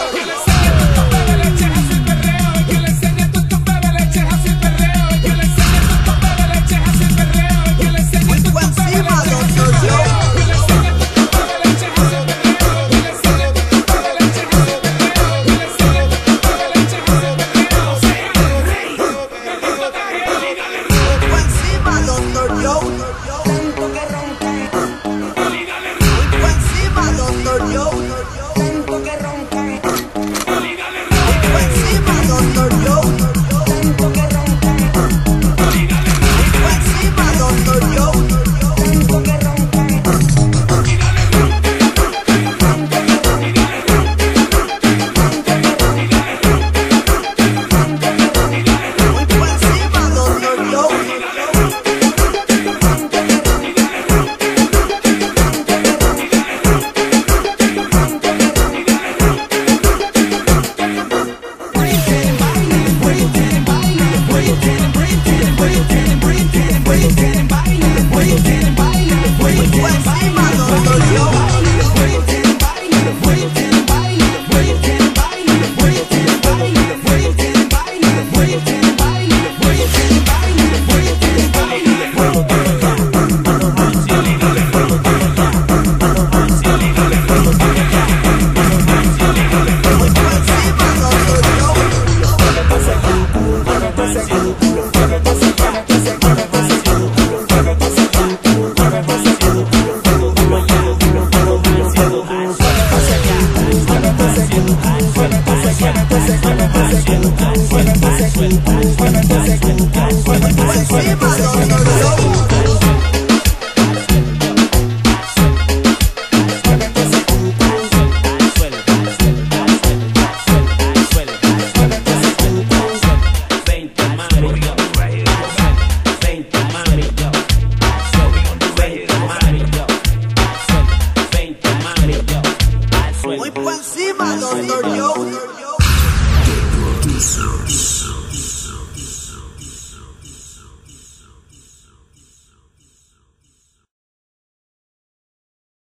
Look at Gracias. Muy por encima,